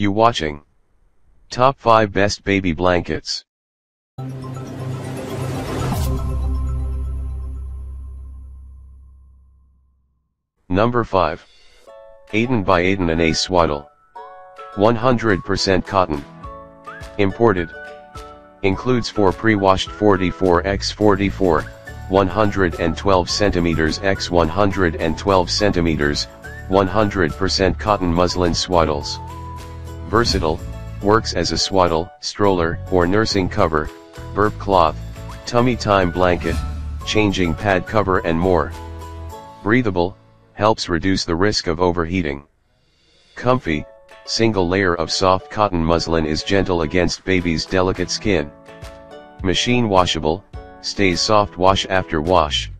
You watching. Top 5 Best Baby Blankets. Number 5. Aden by Aden and A Swaddle. 100% cotton. Imported. Includes 4 pre-washed 44 x 44, 112 centimeters x 112 centimeters, 100% cotton muslin swaddles. Versatile, works as a swaddle, stroller, or nursing cover, burp cloth, tummy time blanket, changing pad cover and more. Breathable, helps reduce the risk of overheating. Comfy, single layer of soft cotton muslin is gentle against baby's delicate skin. Machine washable, stays soft wash after wash.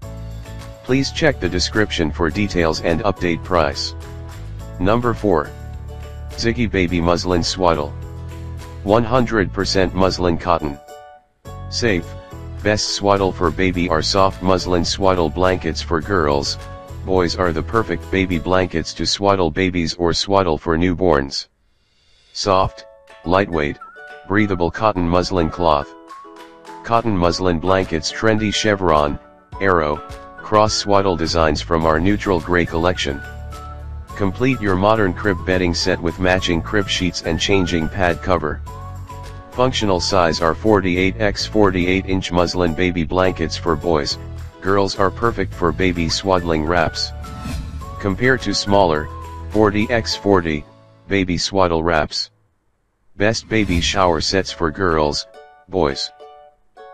Please check the description for details and update price. Number 4. Ziggy Baby Muslin Swaddle. 100% muslin cotton. Safe, best swaddle for baby are soft muslin swaddle blankets for girls, boys are the perfect baby blankets to swaddle babies or swaddle for newborns. Soft, lightweight, breathable cotton muslin cloth. Cotton muslin blankets trendy chevron, arrow, cross swaddle designs from our neutral gray collection. Complete your modern crib bedding set with matching crib sheets and changing pad cover. Functional size are 48 x 48 inch muslin baby blankets for boys, girls are perfect for baby swaddling wraps. Compared to smaller, 40x40, baby swaddle wraps. Best baby shower sets for girls, boys.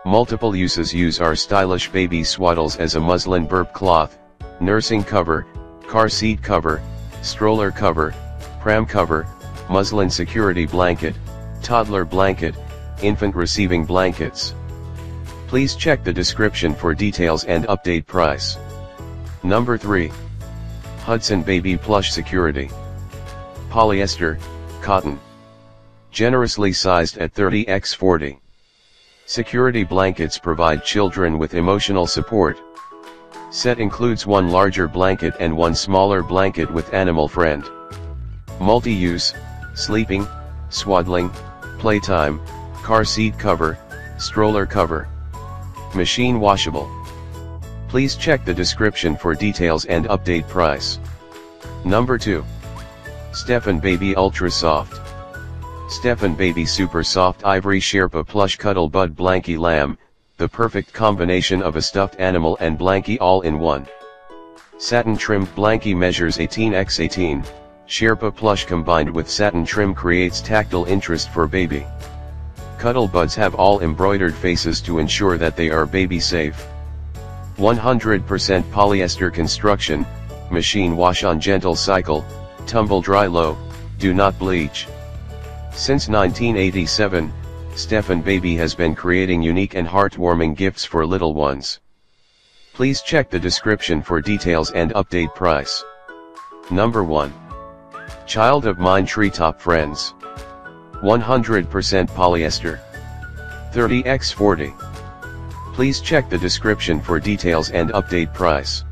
Multiple uses use our stylish baby swaddles as a muslin burp cloth, nursing cover, car seat cover, stroller cover, pram cover, muslin security blanket, toddler blanket, infant receiving blankets. Please check the description for details and update price. Number 3. Hudson Baby Plush Security. Polyester, cotton. Generously sized at 30x40. Security blankets provide children with emotional support. Set includes one larger blanket and one smaller blanket with animal friend. Multi-use, sleeping, swaddling, playtime, car seat cover, stroller cover. Machine washable. Please check the description for details and update price. Number 2. Stephan Baby Ultra Soft. Stephan Baby Super Soft Ivory Sherpa Plush Cuddle Bud Blankie Lamb, the perfect combination of a stuffed animal and blankie all in one. Satin trimmed blankie measures 18x18, Sherpa plush combined with satin trim creates tactile interest for baby. Cuddle buds have all embroidered faces to ensure that they are baby safe. 100% polyester construction, machine wash on gentle cycle, tumble dry low, do not bleach. Since 1987, Stephan Baby has been creating unique and heartwarming gifts for little ones. Please check the description for details and update price. Number 1. Child of Mine Treetop Friends. 100% polyester. 30x40. Please check the description for details and update price.